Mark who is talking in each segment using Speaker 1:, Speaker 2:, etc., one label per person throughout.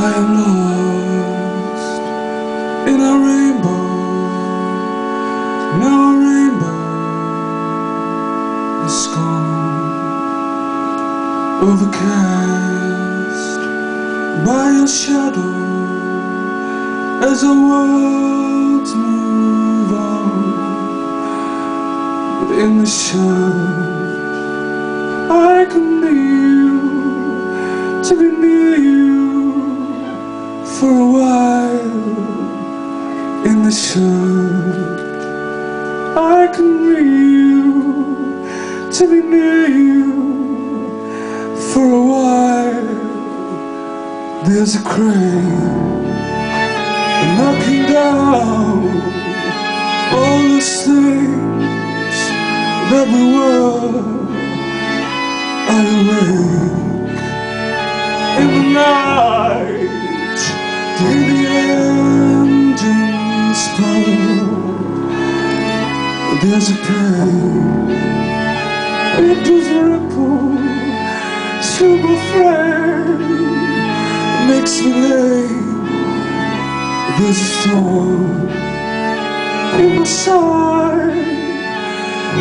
Speaker 1: I am lost in a rainbow. Now a rainbow is gone, overcast by your shadow as the worlds move on. But in the sun, I can kneel to be near you for a while in the sun. I can kneel to be near you for a while. There's a crane knocking down all the things that we were. I awake in the night to the engines pull. There's a pain, it does ripple, super friend makes me. There's a storm in my side,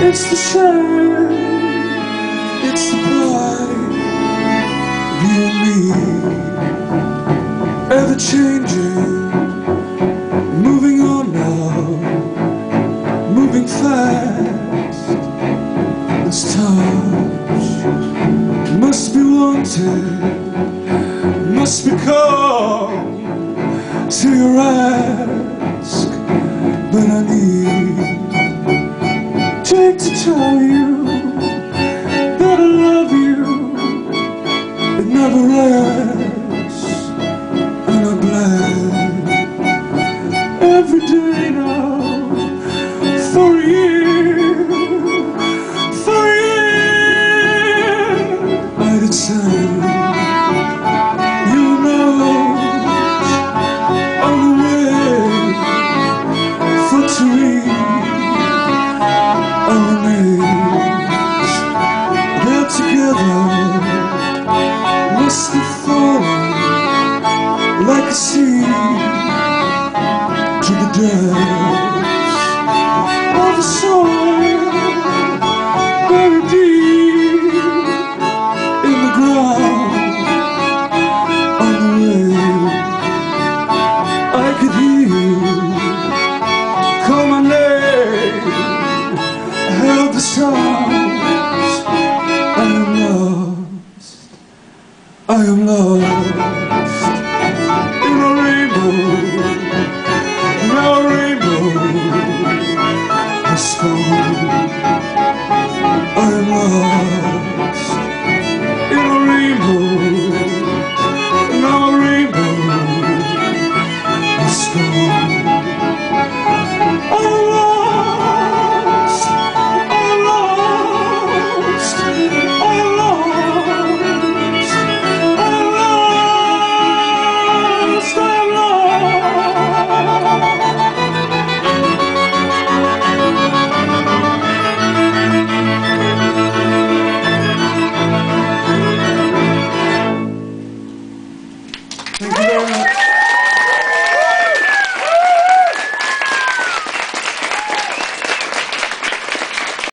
Speaker 1: it's the shame, it's the plight you and me, changing, moving on now, moving fast. This touch must be wanted, must be called to your ask, but I need take to tell you that I love you. It never rests, every day now. For a depths of the soil, very deep in the ground. On the way, I could hear